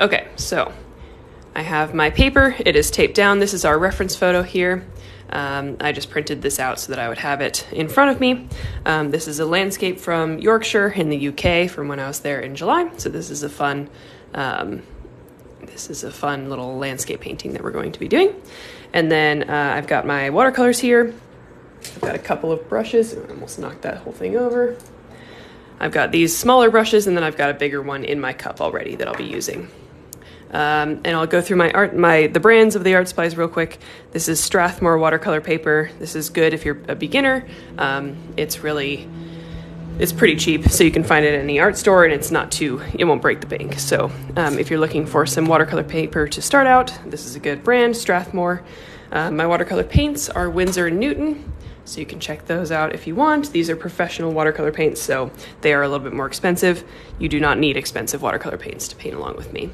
Okay, so I have my paper. It is taped down. This is our reference photo here. Um, I just printed this out so that I would have it in front of me. Um, this is a landscape from Yorkshire in the UK from when I was there in July. So this is a fun, um, this is a fun little landscape painting that we're going to be doing. And then uh, I've got my watercolors here. I've got a couple of brushes. I almost knocked that whole thing over. I've got these smaller brushes and then I've got a bigger one in my cup already that I'll be using. Um, and I'll go through my art, my the brands of the art supplies real quick. This is Strathmore watercolor paper. This is good if you're a beginner. Um, it's really, it's pretty cheap, so you can find it in any art store, and it's not too, it won't break the bank. So um, if you're looking for some watercolor paper to start out, this is a good brand, Strathmore. Uh, my watercolor paints are Winsor and Newton. So you can check those out if you want. These are professional watercolor paints, so they are a little bit more expensive. You do not need expensive watercolor paints to paint along with me.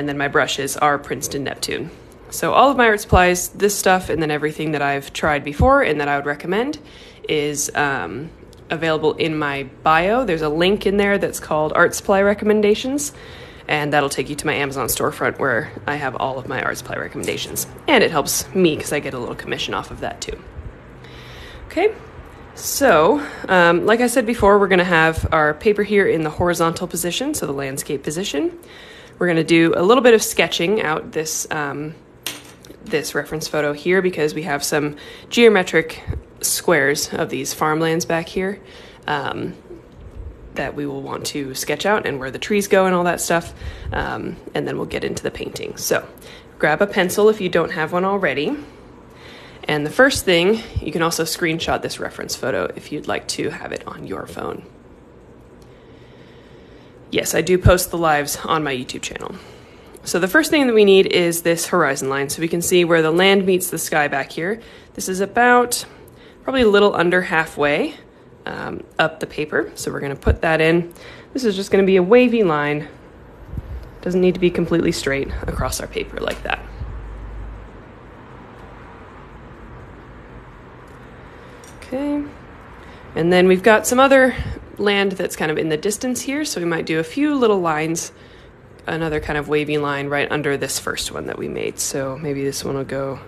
And then my brushes are Princeton Neptune. So all of my art supplies, this stuff, and then everything that I've tried before and that I would recommend is um, available in my bio. There's a link in there that's called Art Supply Recommendations, and that'll take you to my Amazon storefront where I have all of my art supply recommendations. And it helps me because I get a little commission off of that too. Okay, so um, like I said before, we're going to have our paper here in the horizontal position, so the landscape position. We're going to do a little bit of sketching out this um, this reference photo here because we have some geometric squares of these farmlands back here um, that we will want to sketch out and where the trees go and all that stuff. Um, and then we'll get into the painting. So grab a pencil if you don't have one already. And the first thing, you can also screenshot this reference photo if you'd like to have it on your phone. Yes, I do post the lives on my YouTube channel. So the first thing that we need is this horizon line so we can see where the land meets the sky back here. This is about probably a little under halfway um, up the paper. So we're going to put that in. This is just going to be a wavy line. Doesn't need to be completely straight across our paper like that. Okay. And then we've got some other land that's kind of in the distance here, so we might do a few little lines, another kind of wavy line right under this first one that we made. So maybe this one will go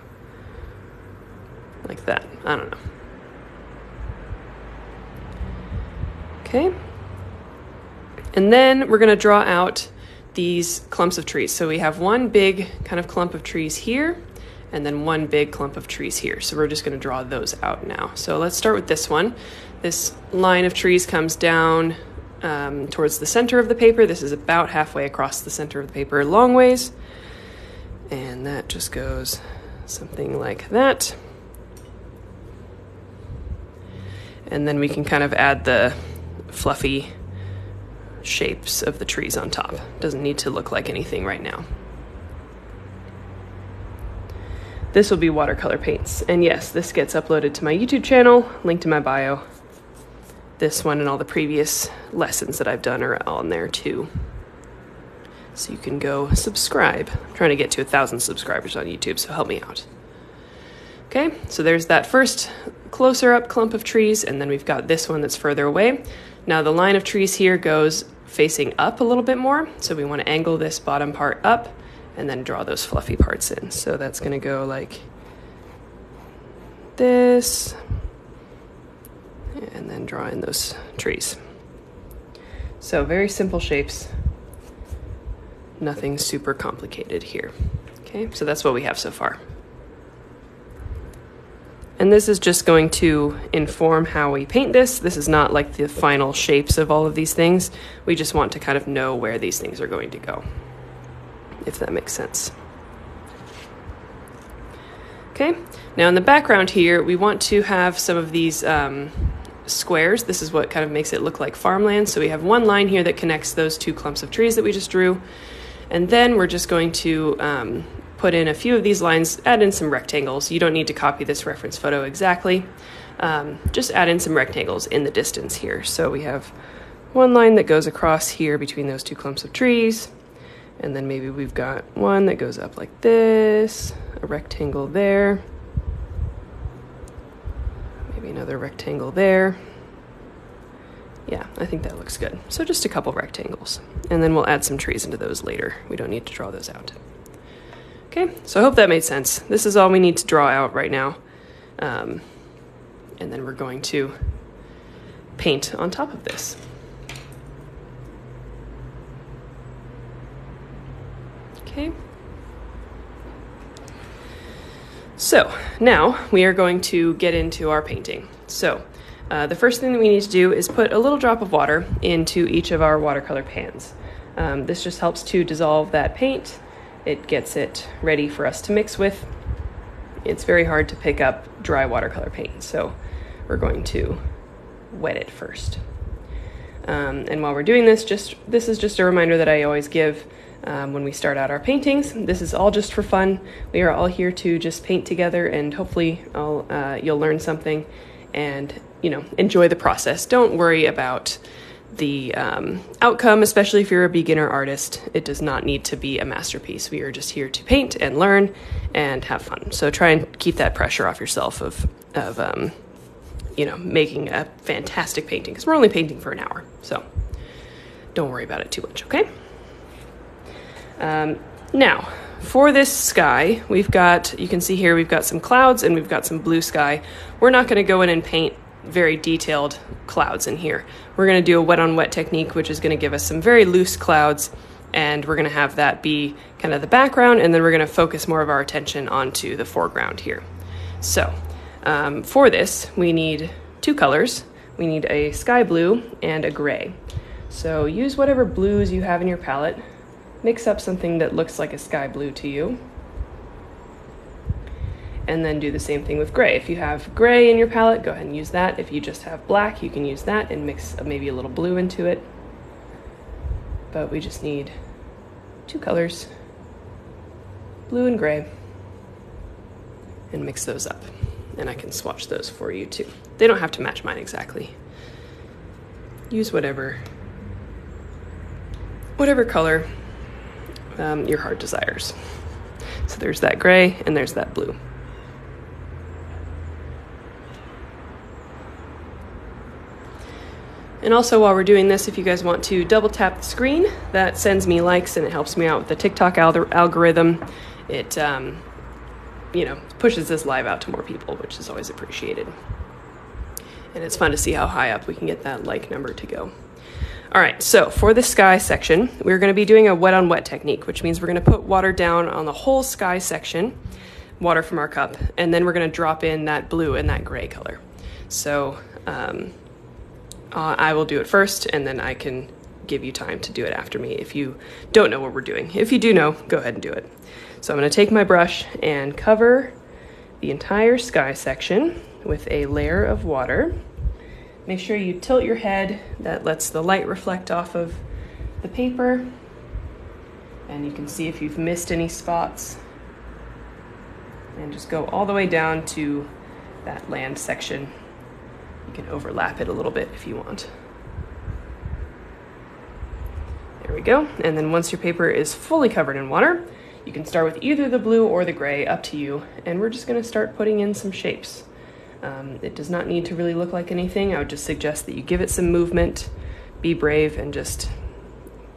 like that. I don't know. Okay. And then we're going to draw out these clumps of trees. So we have one big kind of clump of trees here and then one big clump of trees here. So we're just going to draw those out now. So let's start with this one. This line of trees comes down um, towards the center of the paper. This is about halfway across the center of the paper, long ways. And that just goes something like that. And then we can kind of add the fluffy shapes of the trees on top. Doesn't need to look like anything right now. This will be watercolor paints. And yes, this gets uploaded to my YouTube channel, linked in my bio. This one and all the previous lessons that I've done are on there too. So you can go subscribe. I'm trying to get to a thousand subscribers on YouTube, so help me out. Okay, so there's that first closer up clump of trees, and then we've got this one that's further away. Now the line of trees here goes facing up a little bit more, so we want to angle this bottom part up and then draw those fluffy parts in. So that's going to go like this, and then draw in those trees. So very simple shapes, nothing super complicated here. Okay, so that's what we have so far. And this is just going to inform how we paint this. This is not like the final shapes of all of these things. We just want to kind of know where these things are going to go if that makes sense. Okay, now in the background here, we want to have some of these um, squares. This is what kind of makes it look like farmland. So we have one line here that connects those two clumps of trees that we just drew. And then we're just going to um, put in a few of these lines, add in some rectangles. You don't need to copy this reference photo exactly. Um, just add in some rectangles in the distance here. So we have one line that goes across here between those two clumps of trees. And then maybe we've got one that goes up like this, a rectangle there, another rectangle there, Yeah, I think that looks good. So just a couple rectangles. And then we'll add some trees into those later. We don't need to draw those out. Okay, so I hope that made sense. This is all we need to draw out right now. Um, and then we're going to paint on top of this. Okay. So now we are going to get into our painting. So uh, the first thing that we need to do is put a little drop of water into each of our watercolor pans. Um, this just helps to dissolve that paint. It gets it ready for us to mix with. It's very hard to pick up dry watercolor paint, so we're going to wet it first. Um, and while we're doing this, just this is just a reminder that I always give um, when we start out our paintings. This is all just for fun. We are all here to just paint together, and hopefully, uh, you'll learn something and you know enjoy the process. Don't worry about the um, outcome, especially if you're a beginner artist. It does not need to be a masterpiece. We are just here to paint and learn and have fun. So try and keep that pressure off yourself of of um, you know making a fantastic painting because we're only painting for an hour. So don't worry about it too much. Okay. Um, now, for this sky, we've got, you can see here, we've got some clouds and we've got some blue sky. We're not going to go in and paint very detailed clouds in here. We're going to do a wet on wet technique, which is going to give us some very loose clouds, and we're going to have that be kind of the background, and then we're going to focus more of our attention onto the foreground here. So, um, for this, we need two colors. We need a sky blue and a gray. So use whatever blues you have in your palette mix up something that looks like a sky blue to you. And then do the same thing with gray. If you have gray in your palette, go ahead and use that. If you just have black, you can use that and mix maybe a little blue into it. But we just need two colors, blue and gray, and mix those up. And I can swatch those for you too. They don't have to match mine exactly. Use whatever whatever color um, your heart desires. So there's that gray and there's that blue. And also, while we're doing this, if you guys want to double tap the screen, that sends me likes and it helps me out with the TikTok al- algorithm. It, um, you know, pushes this live out to more people, which is always appreciated. And it's fun to see how high up we can get that like number to go. All right, so for the sky section, we're going to be doing a wet on wet technique, which means we're going to put water down on the whole sky section, water from our cup, and then we're going to drop in that blue and that gray color. So um, uh, I will do it first, and then I can give you time to do it after me if you don't know what we're doing. If you do know, go ahead and do it. So I'm going to take my brush and cover the entire sky section with a layer of water. Make sure you tilt your head, that lets the light reflect off of the paper. And you can see if you've missed any spots. And just go all the way down to that land section. You can overlap it a little bit if you want. There we go. And then once your paper is fully covered in water, you can start with either the blue or the gray, up to you. And we're just gonna start putting in some shapes. Um, it does not need to really look like anything. I would just suggest that you give it some movement, be brave, and just,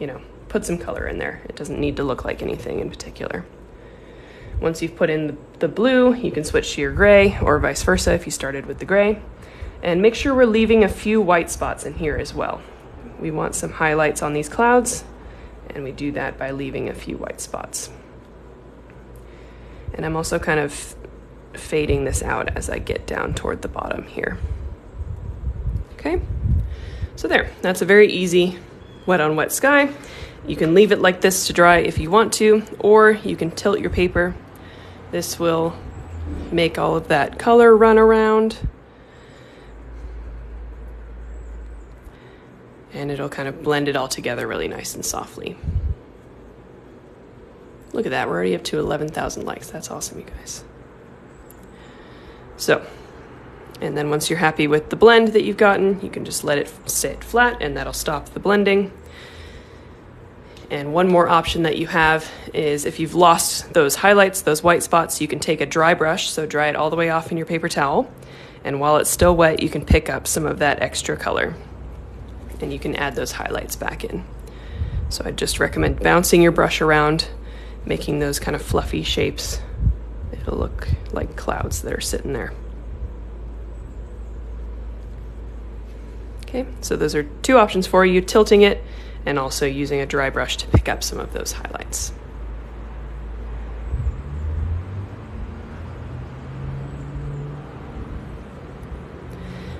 you know, put some color in there. It doesn't need to look like anything in particular. Once you've put in the, blue, you can switch to your gray, or vice versa if you started with the gray. And make sure we're leaving a few white spots in here as well. We want some highlights on these clouds, and we do that by leaving a few white spots. And I'm also kind of fading this out as I get down toward the bottom here. Okay, so there, that's a very easy wet on wet sky. You can leave it like this to dry if you want to, or you can tilt your paper. This will make all of that color run around. And it'll kind of blend it all together really nice and softly. Look at that, we're already up to 11,000 likes. That's awesome, you guys. So, and then once you're happy with the blend that you've gotten, you can just let it sit flat and that'll stop the blending. And one more option that you have is if you've lost those highlights, those white spots, you can take a dry brush, so dry it all the way off in your paper towel. And while it's still wet, you can pick up some of that extra color. and you can add those highlights back in. So I just recommend bouncing your brush around, making those kind of fluffy shapes. It'll look like clouds that are sitting there. Okay, so those are two options for you, tilting it and also using a dry brush to pick up some of those highlights.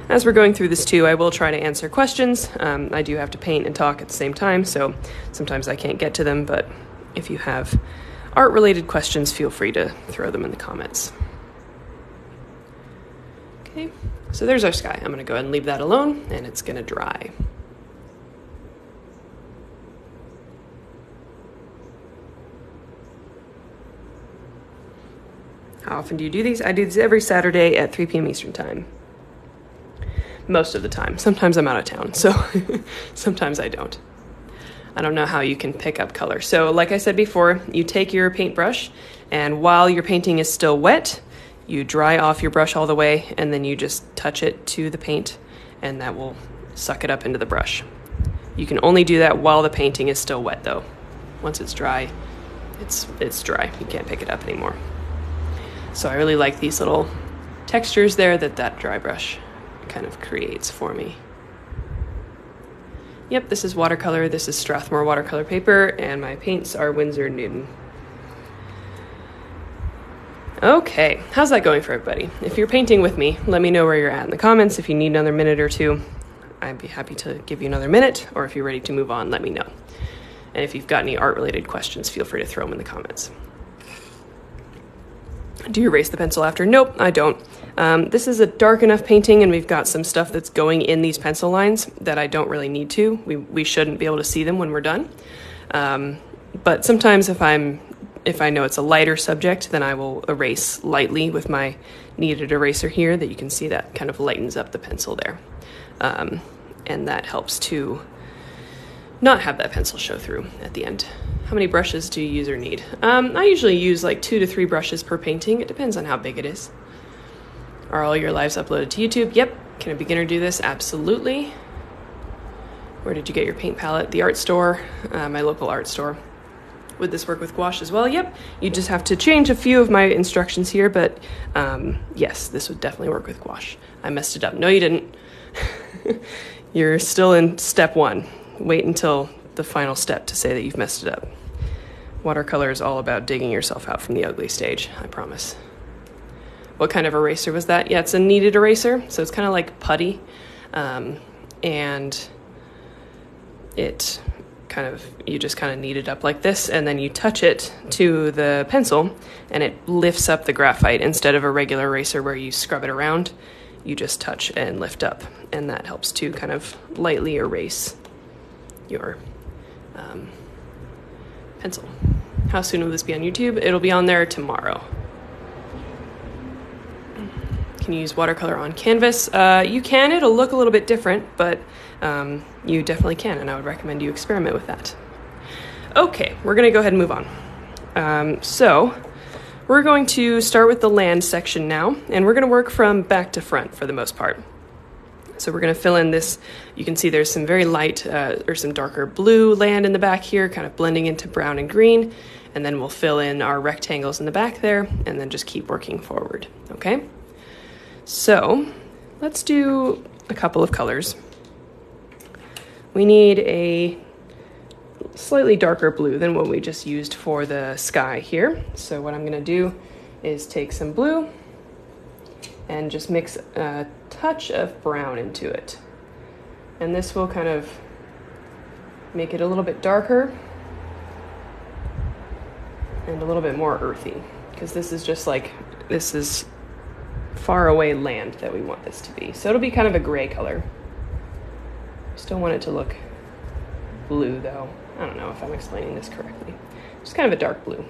As we're going through this too, I will try to answer questions. Um, I do have to paint and talk at the same time, so sometimes I can't get to them, but if you have art related questions, feel free to throw them in the comments. Okay, so there's our sky. I'm going to go ahead and leave that alone, and it's going to dry. How often do you do these? I do these every Saturday at 3 p.m. Eastern Time most of the time. Sometimes I'm out of town, so sometimes I don't. I don't know how you can pick up color. So, like I said before, you take your paintbrush, and while your painting is still wet, you dry off your brush all the way, and then you just touch it to the paint, and that will suck it up into the brush. You can only do that while the painting is still wet, though. Once it's dry, it's it's dry. You can't pick it up anymore. So I really like these little textures there that that dry brush kind of creates for me. Yep, this is watercolor. This is Strathmore watercolor paper, and my paints are Winsor Newton. Okay, how's that going for everybody? If you're painting with me, let me know where you're at in the comments. If you need another minute or two, I'd be happy to give you another minute, or if you're ready to move on, let me know. And if you've got any art related questions, feel free to throw them in the comments. Do you erase the pencil after? Nope, I don't. Um, this is a dark enough painting, and we've got some stuff that's going in these pencil lines that I don't really need to. We, we shouldn't be able to see them when we're done. Um, but sometimes if I'm if I know it's a lighter subject, then I will erase lightly with my kneaded eraser here that you can see that kind of lightens up the pencil there. Um, and that helps to not have that pencil show through at the end. How many brushes do you use or need? Um, I usually use like two to three brushes per painting. It depends on how big it is. Are all your lives uploaded to YouTube? Yep. Can a beginner do this? Absolutely. Where did you get your paint palette? The art store, uh, my local art store. Would this work with gouache as well? Yep. You just have to change a few of my instructions here, but um, yes, this would definitely work with gouache. I messed it up. No, you didn't. You're still in step one. Wait until the final step to say that you've messed it up. Watercolor is all about digging yourself out from the ugly stage, I promise. What kind of eraser was that? Yeah, it's a kneaded eraser, so it's kind of like putty. Um, and it kind of, you just kind of knead it up like this, and then you touch it to the pencil, and it lifts up the graphite instead of a regular eraser where you scrub it around. You just touch and lift up, and that helps to kind of lightly erase your um, pencil. How soon will this be on YouTube? It'll be on there tomorrow can use watercolor on canvas. Uh, you can, it'll look a little bit different, but um, you definitely can, and I would recommend you experiment with that. Okay, we're gonna go ahead and move on. Um, so, we're going to start with the land section now, and we're gonna work from back to front for the most part. So we're going to fill in this. You can see there's some very light uh, or some darker blue land in the back here, kind of blending into brown and green. And then we'll fill in our rectangles in the back there and then just keep working forward. Okay? So let's do a couple of colors. We need a slightly darker blue than what we just used for the sky here. So what I'm gonna do is take some blue and just mix a touch of brown into it. And this will kind of make it a little bit darker and a little bit more earthy because this is just like, this is far away land that we want this to be. So it'll be kind of a gray color. Still want it to look blue though. I don't know if I'm explaining this correctly. Just kind of a dark blue.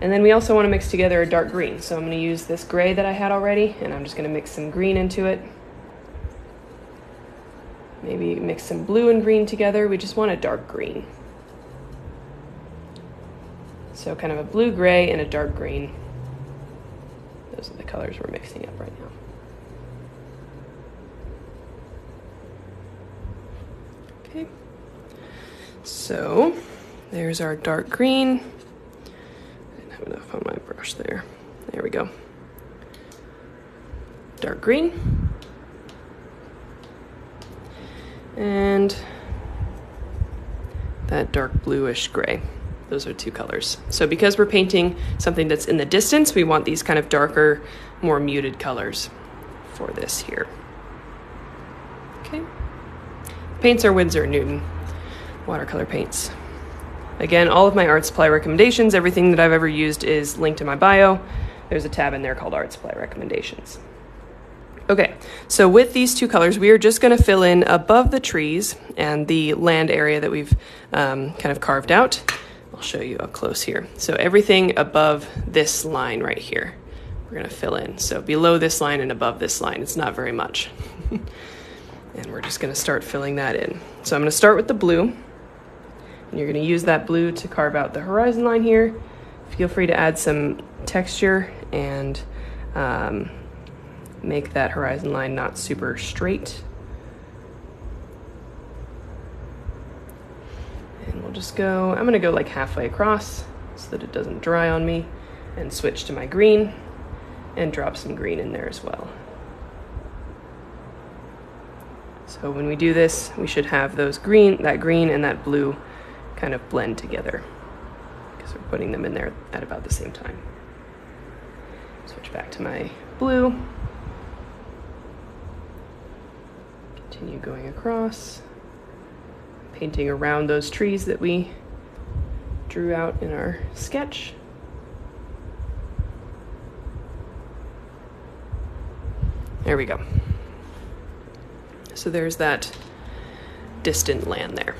And then we also want to mix together a dark green. So I'm going to use this gray that I had already, and I'm just going to mix some green into it. Maybe mix some blue and green together. We just want a dark green. So kind of a blue gray and a dark green. Those are the colors we're mixing up right now. Okay, so there's our dark green. I didn't have enough on my brush there. There we go. Dark green. And that dark bluish gray. Those are two colors. So because we're painting something that's in the distance, we want these kind of darker, more muted colors for this here. Okay. Paints are Winsor Newton watercolor paints. Again, all of my art supply recommendations, everything that I've ever used is linked in my bio. There's a tab in there called art supply recommendations. Okay, so with these two colors, we are just going to fill in above the trees and the land area that we've um, kind of carved out. I'll show you up close here. So everything above this line right here, we're going to fill in. So below this line and above this line, it's not very much. and we're just going to start filling that in. So I'm to start with the blue. And you're going to use that blue to carve out the horizon line here. Feel free to add some texture and um, make that horizon line not super straight. And we'll just go, I'm gonna go like halfway across so that it doesn't dry on me and switch to my green and drop some green in there as well. So when we do this, we should have those green, that green and that blue kind of blend together because we're putting them in there at about the same time. Switch back to my blue. Continue going across, painting around those trees that we drew out in our sketch. There we go. So there's that distant land there.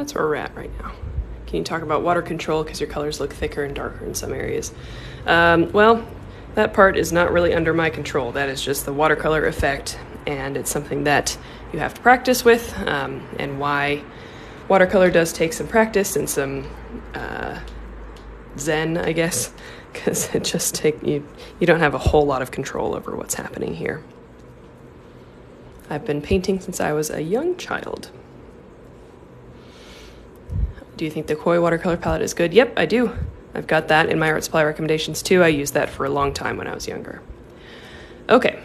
That's where we're at right now. Can you talk about water control because your colors look thicker and darker in some areas? Um, well, that part is not really under my control. That is just the watercolor effect, and it's something that you have to practice with, um, and why watercolor does take some practice and some uh, zen, I guess, because it just take you you don't have a whole lot of control over what's happening here. I've been painting since I was a young child. Do you think the Koi watercolor palette is good? Yep, I do. I've got that in my art supply recommendations too. I used that for a long time when I was younger. Okay,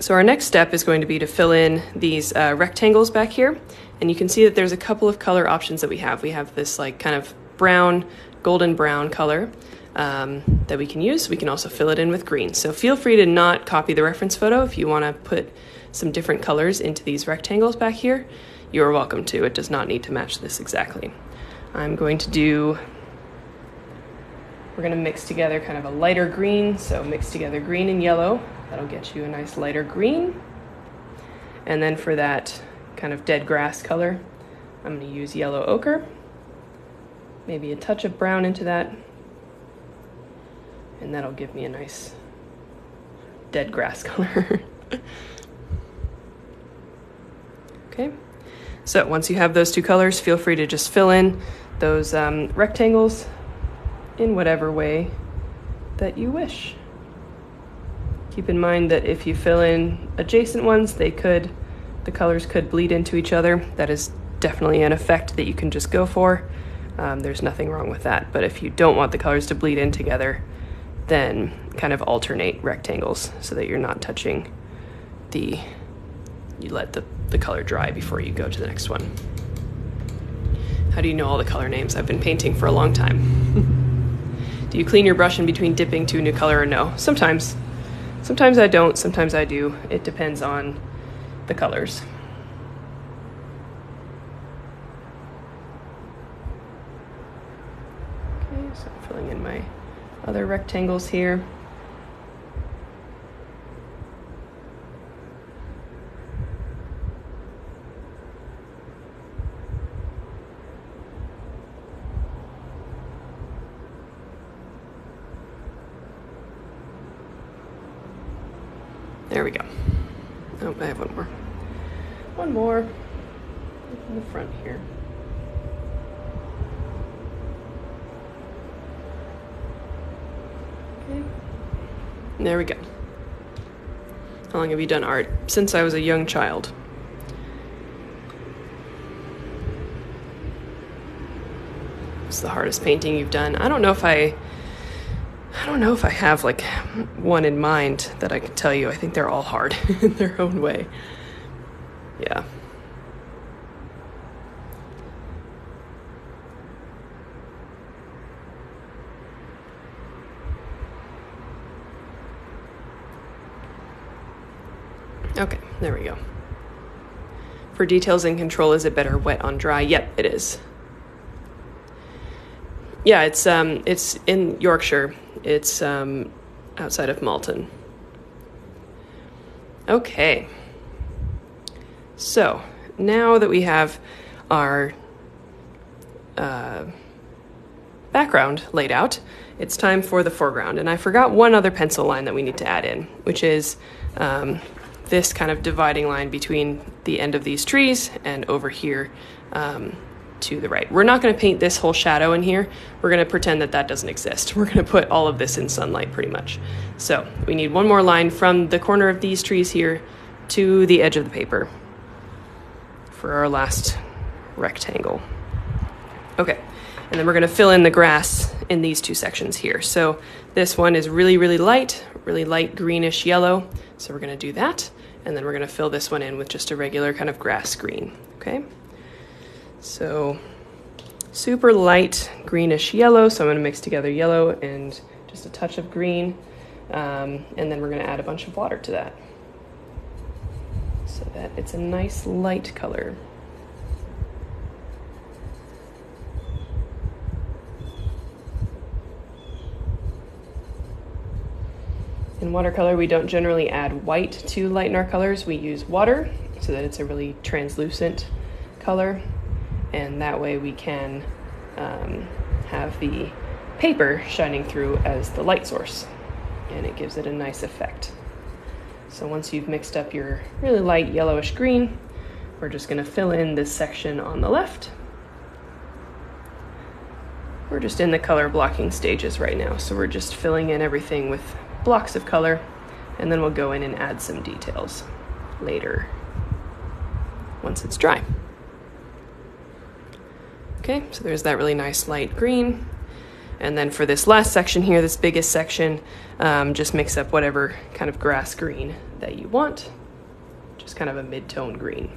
so our next step is going to be to fill in these uh, rectangles back here. And you can see that there's a couple of color options that we have. We have this like kind of brown, golden brown color um, that we can use. We can also fill it in with green. So feel free to not copy the reference photo if you want to put some different colors into these rectangles back here. You are welcome to. It does not need to match this exactly. I'm going to do, we're going to mix together kind of a lighter green. So mix together green and yellow. That'll get you a nice lighter green. And then for that kind of dead grass color, I'm going to use yellow ochre. Maybe a touch of brown into that. And that'll give me a nice dead grass color. okay. So once you have those two colors, feel free to just fill in those um, rectangles in whatever way that you wish. Keep in mind that if you fill in adjacent ones, they could, the colors could bleed into each other. That is definitely an effect that you can just go for. Um, there's nothing wrong with that. But if you don't want the colors to bleed in together, then kind of alternate rectangles so that you're not touching the, you let the the color dry before you go to the next one. How do you know all the color names? I've been painting for a long time. do you clean your brush in between dipping to a new color or no? Sometimes. Sometimes I don't, sometimes I do. It depends on the colors. Okay, so I'm filling in my other rectangles here. There we go. Oh, I have one more. One more in the front here. There we go. How long have you done art? Since I was a young child. It's the hardest painting you've done. I don't know if I I don't know if I have like one in mind that I can tell you. I think they're all hard in their own way. Yeah. Okay, there we go. For details and control, is it better wet on dry? Yep, it is. Yeah, it's um, it's in Yorkshire. It's um, outside of Malton. Okay. So now that we have our uh, background laid out, it's time for the foreground. And I forgot one other pencil line that we need to add in, which is um, this kind of dividing line between the end of these trees and over here um, to the right. We're not going to paint this whole shadow in here. We're going to pretend that that doesn't exist. We're going to put all of this in sunlight pretty much. So we need one more line from the corner of these trees here to the edge of the paper for our last rectangle. Okay, and then we're going to fill in the grass in these two sections here. So this one is really, really light, really light greenish yellow. So we're going to do that. And then we're going to fill this one in with just a regular kind of grass green. Okay. So super light greenish yellow. So I'm going to mix together yellow and just a touch of green. Um, and then we're going to add a bunch of water to that so that it's a nice light color. In watercolor, we don't generally add white to lighten our colors. We use water so that it's a really translucent color and that way we can um, have the paper shining through as the light source and it gives it a nice effect. So once you've mixed up your really light yellowish green, we're just going to fill in this section on the left. We're just in the color blocking stages right now, so we're just filling in everything with blocks of color, and then we'll go in and add some details later once it's dry. Okay, so there's that really nice light green. And then for this last section here, this biggest section, um, just mix up whatever kind of grass green that you want. Just kind of a mid-tone green.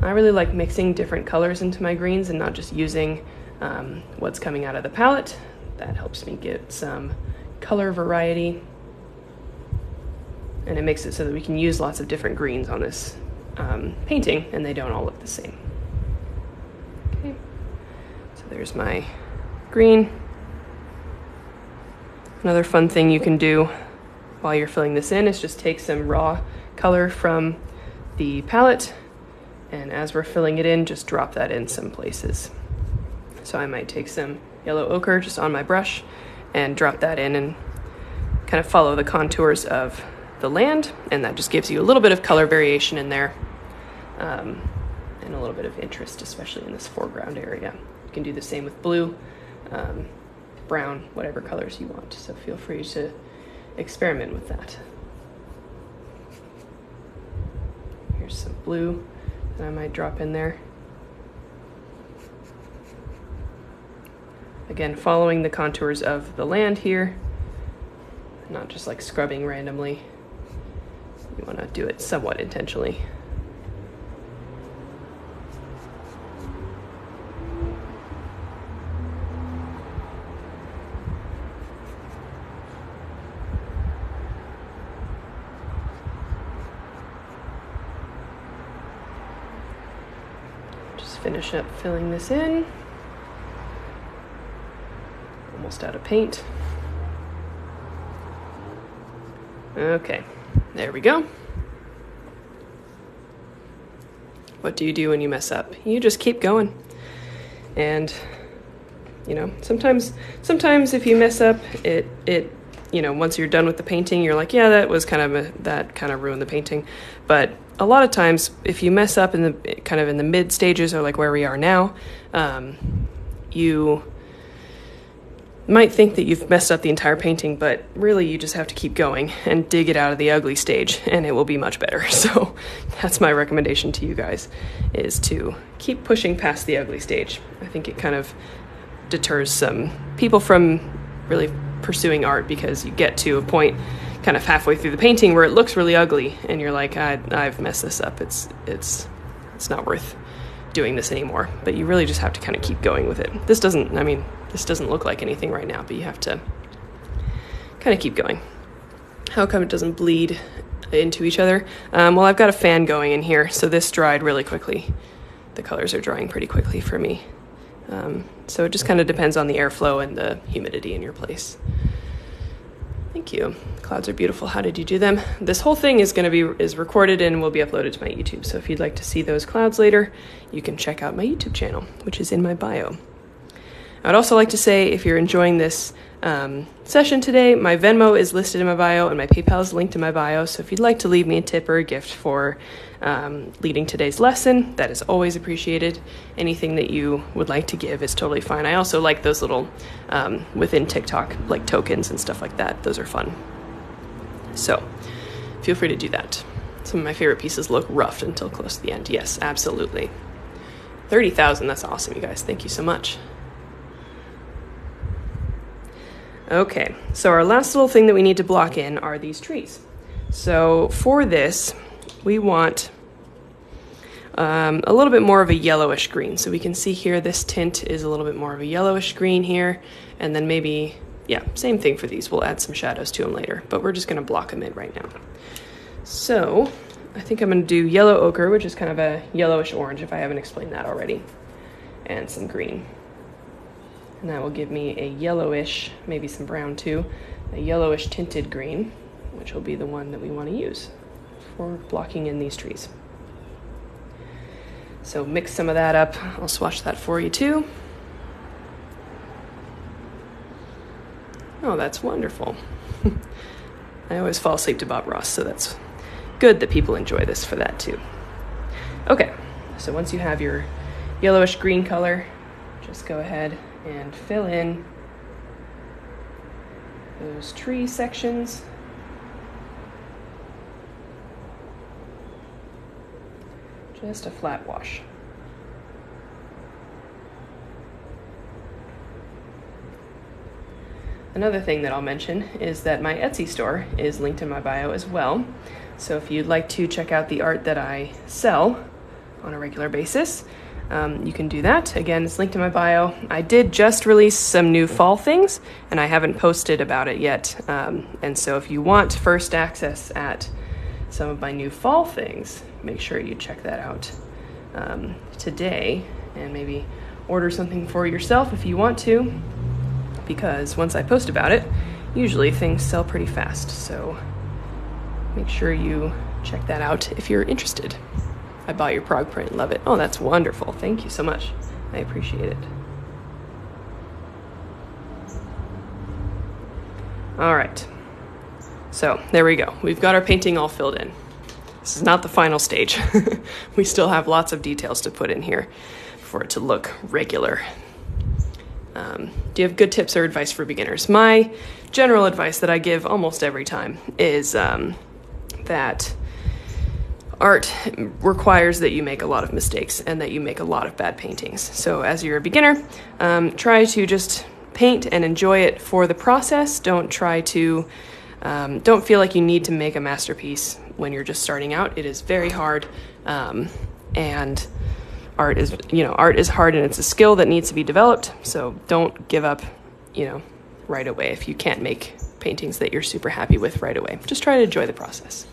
I really like mixing different colors into my greens and not just using um, what's coming out of the palette. That helps me get some color variety. And it makes it so that we can use lots of different greens on this um, painting and they don't all look the same. Okay, so there's my green. Another fun thing you can do while you're filling this in is just take some raw color from the palette and as we're filling it in, just drop that in some places. So I might take some yellow ochre just on my brush and drop that in and kind of follow the contours of the land and that just gives you a little bit of color variation in there um, and a little bit of interest, especially in this foreground area. You can do the same with blue, um, brown, whatever colors you want. So feel free to experiment with that. Here's some blue that I might drop in there. Again, following the contours of the land here, not just like scrubbing randomly. You want to do it somewhat intentionally. Just finish up filling this in. Almost out of paint. Okay, there we go. What do you do when you mess up? You just keep going. And you know, sometimes sometimes if you mess up, it it you know, once you're done with the painting, you're like, yeah, that was kind of a, that kind of ruined the painting. But a lot of times, if you mess up in the kind of in the mid stages or like where we are now, um, you might think that you've messed up the entire painting, but really you just have to keep going and dig it out of the ugly stage and it will be much better. So that's my recommendation to you guys is to keep pushing past the ugly stage. I think it kind of deters some people from really pursuing art because you get to a point kind of halfway through the painting where it looks really ugly and you're like I, I've messed this up. It's it's it's not worth doing this anymore. But you really just have to kind of keep going with it. This doesn't, I mean, this doesn't look like anything right now, but you have to kind of keep going. How come it doesn't bleed into each other? Um, well, I've got a fan going in here, so this dried really quickly. The colors are drying pretty quickly for me. Um, so it just kind of depends on the airflow and the humidity in your place. You. Clouds are beautiful. How did you do them? This whole thing is going to be is recorded and will be uploaded to my YouTube. So if you'd like to see those clouds later, you can check out my YouTube channel, which is in my bio. I'd also like to say if you're enjoying this um, session today, my Venmo is listed in my bio and my PayPal is linked in my bio. So if you'd like to leave me a tip or a gift for um, leading today's lesson, that is always appreciated. Anything that you would like to give is totally fine. I also like those little um, within TikTok like tokens and stuff like that. Those are fun. So feel free to do that. Some of my favorite pieces look roughed until close to the end. Yes, absolutely. 30,000, that's awesome, you guys. Thank you so much. Okay, so our last little thing that we need to block in are these trees. So for this, we want um, a little bit more of a yellowish green. So we can see here this tint is a little bit more of a yellowish green here, and then maybe, yeah, same thing for these. We'll add some shadows to them later, but we're just gonna block them in right now. So I think I'm gonna do yellow ochre, which is kind of a yellowish orange if I haven't explained that already, and some green and that will give me a yellowish, maybe some brown too, a yellowish tinted green, which will be the one that we want to use for blocking in these trees. So mix some of that up. I'll swatch that for you too. Oh, that's wonderful. I always fall asleep to Bob Ross, so that's good that people enjoy this for that too. Okay, so once you have your yellowish green color, just go ahead and fill in those tree sections. Just a flat wash. Another thing that I'll mention is that my Etsy store is linked in my bio as well. So if you'd like to check out the art that I sell on a regular basis, um, you can do that. Again, it's linked in my bio. I did just release some new fall things, and I haven't posted about it yet. Um, and so, if you want first access at some of my new fall things, make sure you check that out um, today and maybe order something for yourself if you want to, because once I post about it, usually things sell pretty fast. So, make sure you check that out if you're interested. I bought your prog print. Love it. Oh, that's wonderful. Thank you so much. I appreciate it. All right. So there we go. We've got our painting all filled in. This is not the final stage. we still have lots of details to put in here for it to look regular. Um, do you have good tips or advice for beginners? My general advice that I give almost every time is um, that art requires that you make a lot of mistakes and that you make a lot of bad paintings. So, as you're a beginner, um, try to just paint and enjoy it for the process. Don't try to, um, don't feel like you need to make a masterpiece when you're just starting out. It is very hard, um, and art is, you know, art is hard and it's a skill that needs to be developed. So, don't give up, you know, right away if you can't make paintings that you're super happy with right away. Just try to enjoy the process.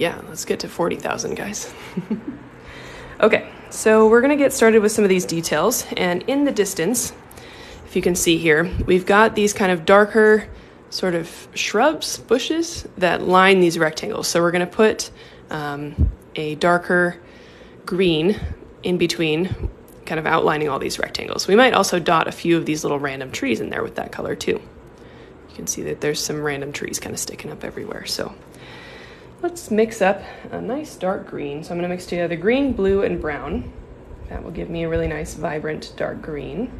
Yeah, let's get to 40,000, guys. okay, so we're to get started with some of these details. And in the distance, if you can see here, we've got these kind of darker sort of shrubs, bushes that line these rectangles. So we're to put um, a darker green in between, kind of outlining all these rectangles. We might also dot a few of these little random trees in there with that color too. You can see that there's some random trees kind of sticking up everywhere. So Let's mix up a nice dark green. So I'm gonna mix together green, blue, and brown. That will give me a really nice, vibrant dark green.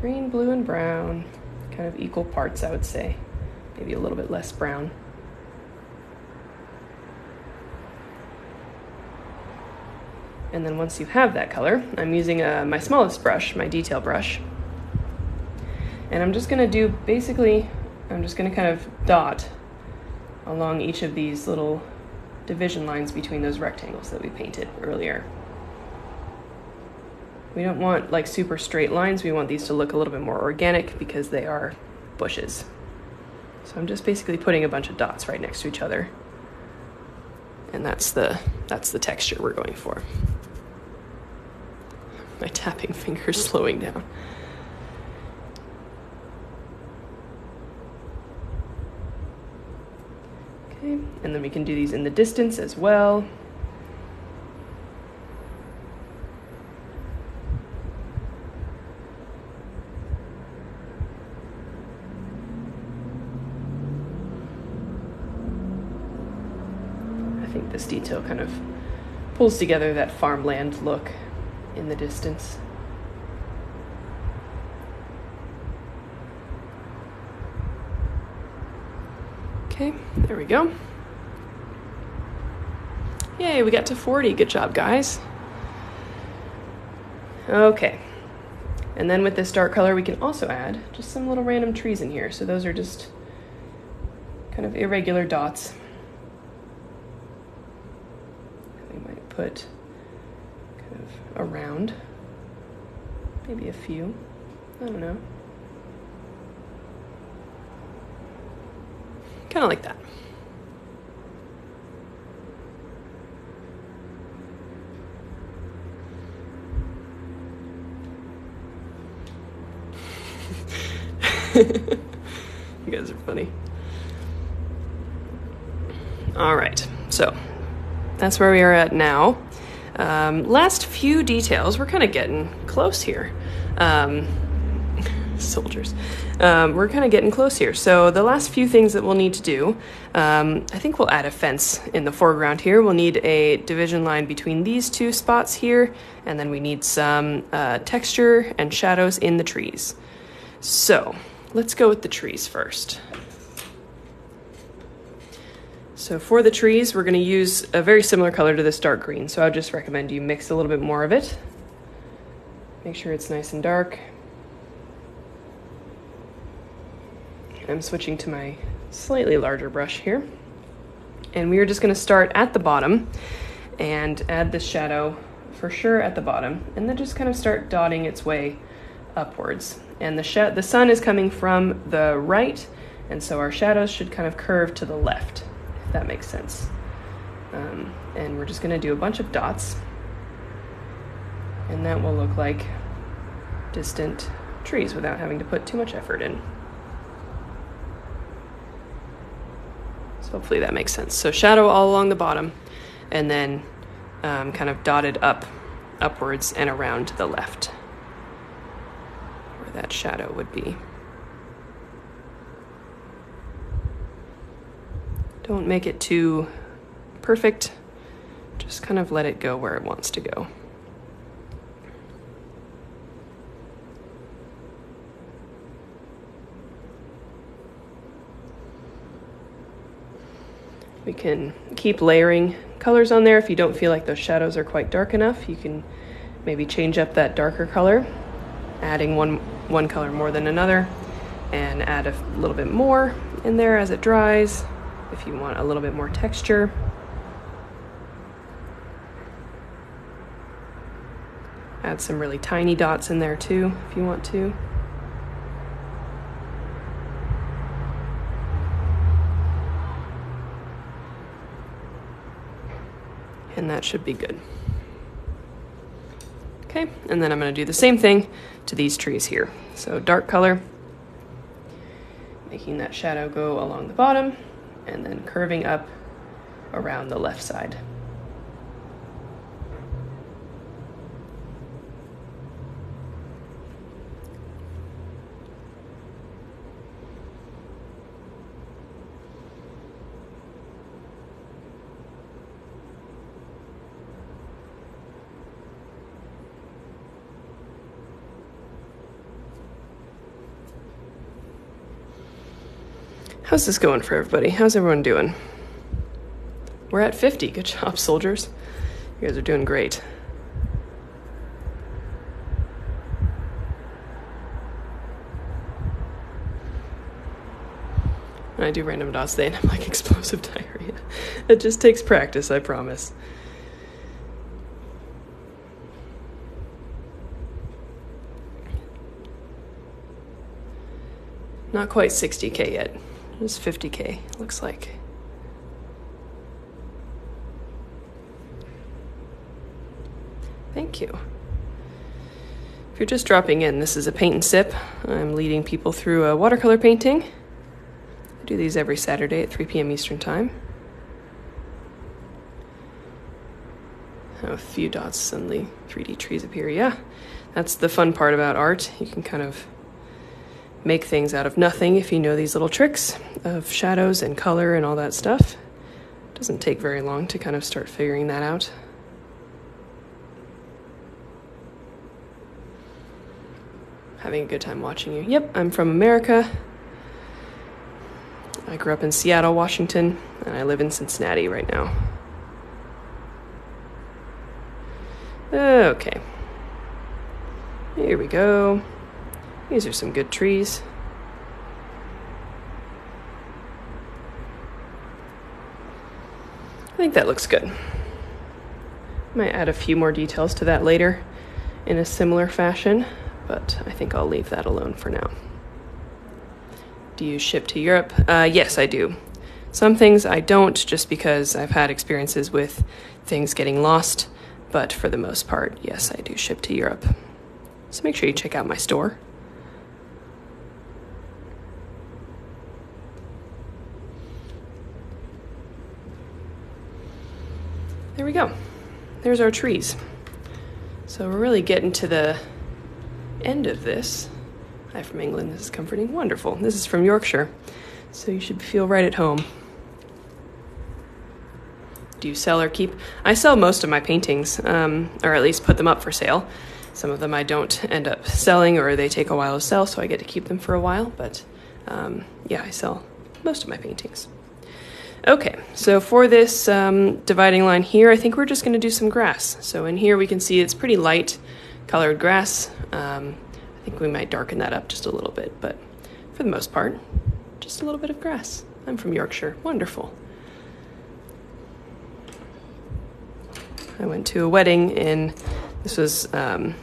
Green, blue, and brown, kind of equal parts, I would say. Maybe a little bit less brown. And then once you have that color, I'm using uh, my smallest brush, my detail brush. And I'm just gonna do, basically, I'm just gonna kind of dot along each of these little division lines between those rectangles that we painted earlier. We don't want like super straight lines. We want these to look a little bit more organic because they are bushes. So I'm just basically putting a bunch of dots right next to each other. And that's the that's the texture we're going for. My tapping fingers slowing down. Okay, and then we can do these in the distance as well. I think this detail kind of pulls together that farmland look in the distance. Okay, there we go. Yay, we got to 40. Good job, guys. Okay. And then with this dark color, we can also add just some little random trees in here. So those are just kind of irregular dots. We might put kind of around, maybe a few. I don't know. Kind of like that. you guys are funny. All right, so that's where we are at now. Um, last few details, we're kind of getting close here. Um, soldiers. Um, we're kind of getting close here. So the last few things that we'll need to do, um, I think we'll add a fence in the foreground here. We'll need a division line between these two spots here, and then we need some uh, texture and shadows in the trees. So let's go with the trees first. So for the trees, we're going to use a very similar color to this dark green. So I would just recommend you mix a little bit more of it. Make sure it's nice and dark. I'm switching to my slightly larger brush here. And we are just going to start at the bottom and add the shadow for sure at the bottom. And then just kind of start dotting its way upwards. And the, the sun is coming from the right, and so our shadows should kind of curve to the left, if that makes sense. Um, and we're just going to do a bunch of dots. And that will look like distant trees without having to put too much effort in. So hopefully that makes sense. So shadow all along the bottom, and then um, kind of dotted up, upwards and around to the left, where that shadow would be. Don't make it too perfect, just kind of let it go where it wants to go. We can keep layering colors on there if you don't feel like those shadows are quite dark enough. You can maybe change up that darker color, adding one, one color more than another, and add a little bit more in there as it dries if you want a little bit more texture. Add some really tiny dots in there too if you want to. And that should be good. Okay, and then I'm going to do the same thing to these trees here. So dark color, making that shadow go along the bottom, and then curving up around the left side. How's this going for everybody? How's everyone doing? We're at 50. Good job, soldiers. You guys are doing great. I do random dots and I'm like explosive diarrhea. It just takes practice, I promise. Not quite 60k yet. It's 50k, looks like. Thank you. If you're just dropping in, this is a paint and sip. I'm leading people through a watercolor painting. I do these every Saturday at 3 p.m. Eastern Time. a few dots suddenly 3D trees appear. Yeah, that's the fun part about art. You can kind of make things out of nothing if you know these little tricks of shadows and color and all that stuff. It doesn't take very long to kind of start figuring that out. Having a good time watching you. Yep, I'm from America. I grew up in Seattle, Washington, and I live in Cincinnati right now. Okay. Here we go. These are some good trees. I think that looks good. Might add a few more details to that later in a similar fashion, but I think I'll leave that alone for now. Do you ship to Europe? Uh, yes, I do. Some things I don't just because I've had experiences with things getting lost, but for the most part, yes, I do ship to Europe. So make sure you check out my store. We go. There's our trees. So we're really getting to the end of this. Hi from England. This is comforting. Wonderful. This is from Yorkshire. So you should feel right at home. Do you sell or keep? I sell most of my paintings, um, or at least put them up for sale. Some of them I don't end up selling, or they take a while to sell, so I get to keep them for a while. But um, yeah, I sell most of my paintings. Okay, so for this um, dividing line here, I think we're just going to do some grass. So in here we can see it's pretty light colored grass. Um, I think we might darken that up just a little bit, but for the most part, just a little bit of grass. I'm from Yorkshire. Wonderful. I went to a wedding in, this was um,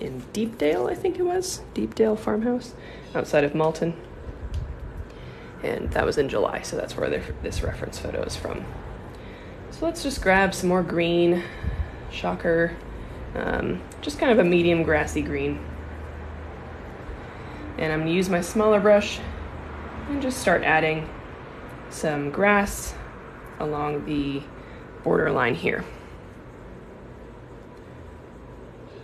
in Deepdale, I think it was, Deepdale Farmhouse, outside of Malton and that was in July, so that's where this reference photo is from. So let's just grab some more green, shocker, um, just kind of a medium grassy green. And I'm gonna use my smaller brush and just start adding some grass along the border line here.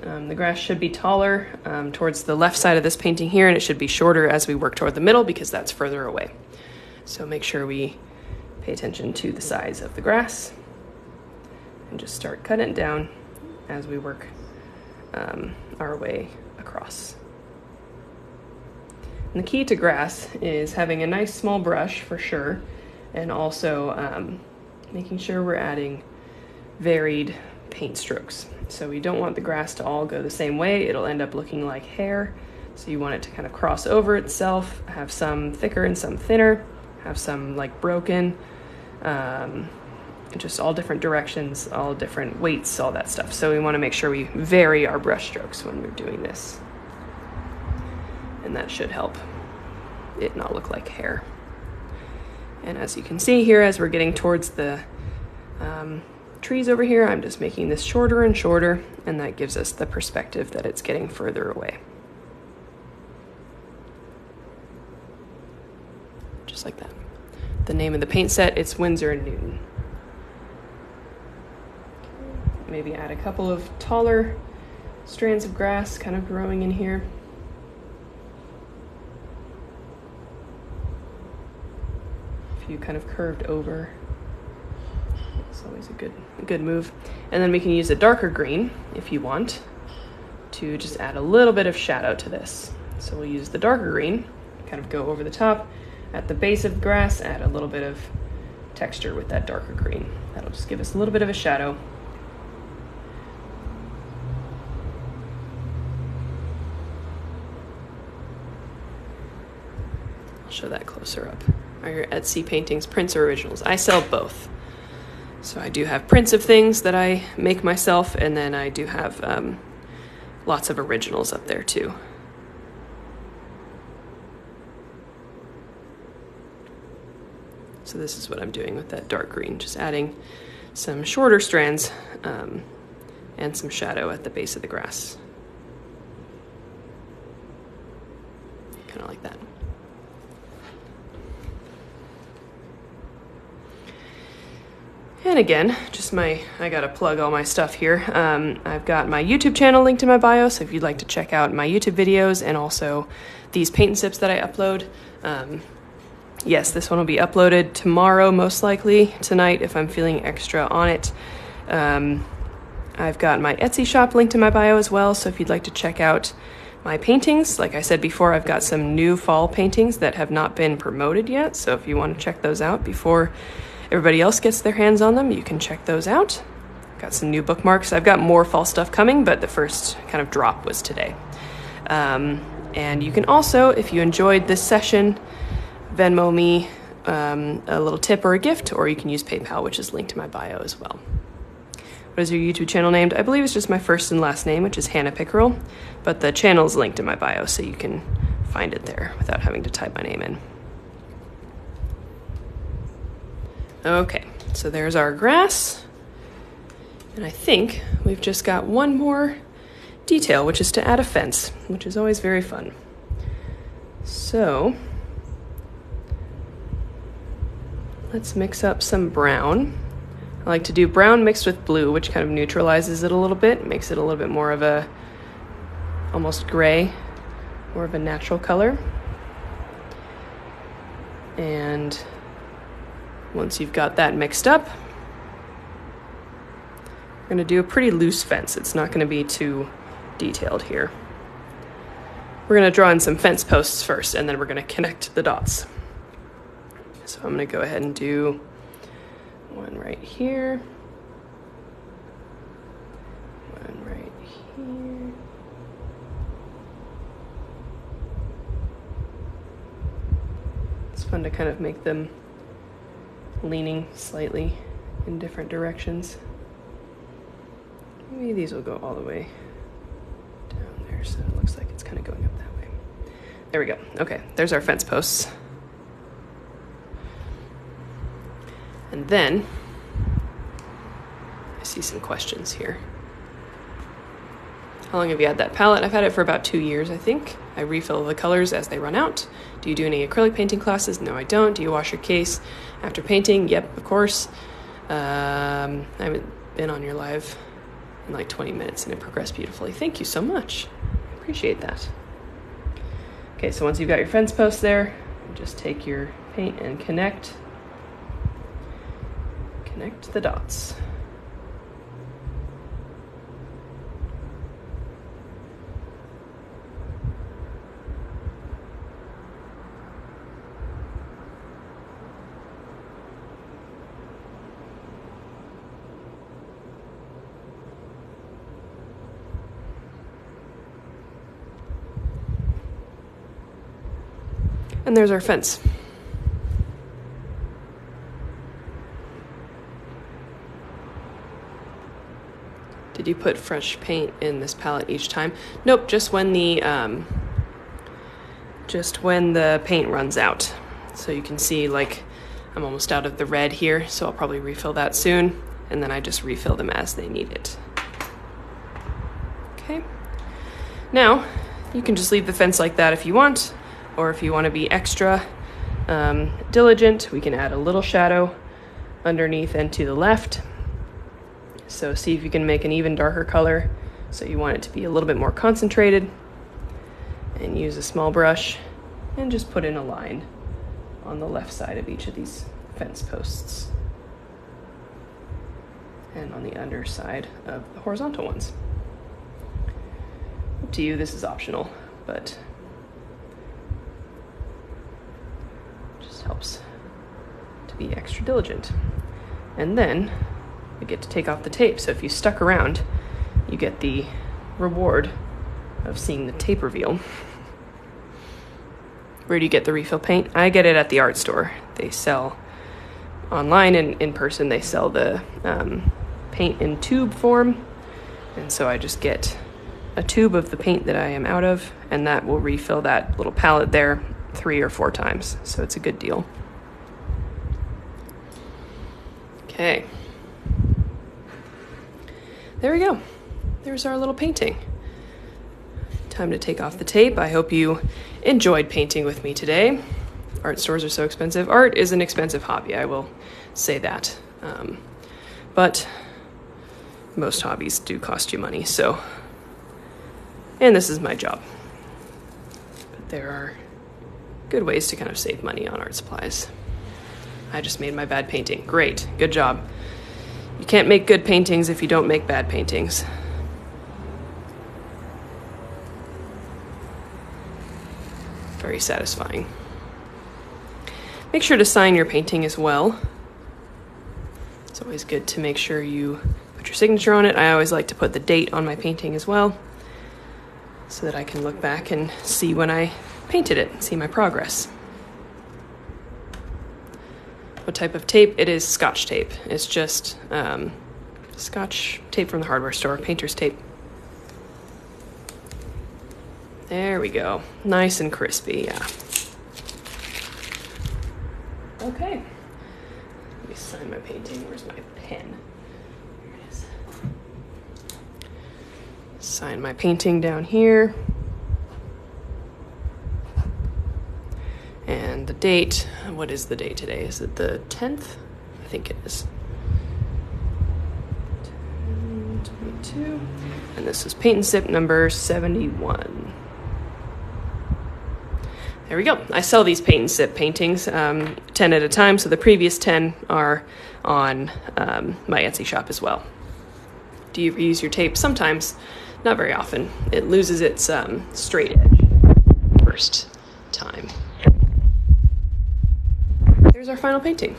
Um, the grass should be taller um, towards the left side of this painting here, and it should be shorter as we work toward the middle because that's further away. So make sure we pay attention to the size of the grass and just start cutting it down as we work um, our way across. And the key to grass is having a nice small brush for sure, and also um, making sure we're adding varied paint strokes. So we don't want the grass to all go the same way. It'll end up looking like hair. So you want it to kind of cross over itself, have some thicker and some thinner have some like broken, um, just all different directions, all different weights, all that stuff. So we want to make sure we vary our brush strokes when we're doing this. And that should help it not look like hair. And as you can see here, as we're getting towards the um, trees over here, I'm just making this shorter and shorter, and that gives us the perspective that it's getting further away. Just like that. The name of the paint set, it's Winsor & Newton. Maybe add a couple of taller strands of grass kind of growing in here. A few kind of curved over. It's always a good, a good move. And then we can use a darker green if you want to just add a little bit of shadow to this. So we'll use the darker green, kind of go over the top at the base of the grass, add a little bit of texture with that darker green. That'll just give us a little bit of a shadow. I'll show that closer up. Are your Etsy paintings prints or originals? I sell both. So I do have prints of things that I make myself, and then I do have um, lots of originals up there too. So this is what I'm doing with that dark green, just adding some shorter strands um, and some shadow at the base of the grass. Kind of like that. And again, just my, I gotta plug all my stuff here. Um, I've got my YouTube channel linked in my bio, so if you'd like to check out my YouTube videos and also these paint and sips that I upload, um, yes, this one will be uploaded tomorrow, most likely, tonight if I'm feeling extra on it. Um, I've got my Etsy shop linked in my bio as well, so if you'd like to check out my paintings, like I said before, I've got some new fall paintings that have not been promoted yet, so if you want to check those out before everybody else gets their hands on them, you can check those out. Got some new bookmarks. I've got more fall stuff coming, but the first kind of drop was today. Um, and you can also, if you enjoyed this session, Venmo me um, a little tip or a gift, or you can use PayPal, which is linked to my bio as well. What is your YouTube channel named? I believe it's just my first and last name, which is Hannah Pickerel, but the channel is linked in my bio, so you can find it there without having to type my name in. Okay, so there's our grass. And I think we've just got one more detail, which is to add a fence, which is always very fun. So let's mix up some brown. I like to do brown mixed with blue, which kind of neutralizes it a little bit, makes it a little bit more of a almost gray, more of a natural color. And once you've got that mixed up, we're going to do a pretty loose fence. It's not going to be too detailed here. We're going to draw in some fence posts first, and then we're going to connect the dots. So I'm going to go ahead and do one right here, one right here. It's fun to kind of make them leaning slightly in different directions. Maybe these will go all the way down there, so it looks like it's kind of going up that way. There we go. Okay, there's our fence posts. And then I see some questions here. How long have you had that palette? I've had it for about two years, I think. I refill the colors as they run out. Do you do any acrylic painting classes? No, I don't. Do you wash your case after painting? Yep, of course. Um, I haven't been on your live in like 20 minutes and it progressed beautifully. Thank you so much. I appreciate that. Okay, so once you've got your fence post there, just take your paint and connect. Connect the dots. And there's our fence. You put fresh paint in this palette each time? Nope, just when the um, just when the paint runs out. So you can see like I'm almost out of the red here, so I'll probably refill that soon, and then I just refill them as they need it. Okay. Now, you can just leave the fence like that if you want or if you want to be extra um, diligent, we can add a little shadow underneath and to the left. So see if you can make an even darker color. So you want it to be a little bit more concentrated. And use a small brush and just put in a line on the left side of each of these fence posts. And on the underside of the horizontal ones. Up to you, this is optional, but just helps to be extra diligent. And then you get to take off the tape. So if you stuck around, you get the reward of seeing the tape reveal. Where do you get the refill paint? I get it at the art store. They sell online and in person, they sell the um, paint in tube form. And so I just get a tube of the paint that I am out of, and that will refill that little palette there three or four times. So it's a good deal. Okay. There we go. There's our little painting. Time to take off the tape. I hope you enjoyed painting with me today. Art stores are so expensive. Art is an expensive hobby, I will say that. Um, but most hobbies do cost you money, so. And this is my job. But there are good ways to kind of save money on art supplies. I just made my bad painting. Great, good job. You can't make good paintings if you don't make bad paintings. Very satisfying. Make sure to sign your painting as well. It's always good to make sure you put your signature on it. I always like to put the date on my painting as well so that I can look back and see when I painted it, and see my progress. What type of tape? It is scotch tape. It's just um, scotch tape from the hardware store, painter's tape. There we go. Nice and crispy, yeah. Okay. Let me sign my painting. Where's my pen? Sign my painting down here. And the date, what is the date today? Is it the 10th? I think it is. 10, 22. And this is paint and sip number 71. There we go. I sell these paint and sip paintings, um, 10 at a time, so the previous 10 are on um, my Etsy shop as well. Do you reuse your tape? Sometimes, not very often. It loses its um, straight edge first time. There's our final painting.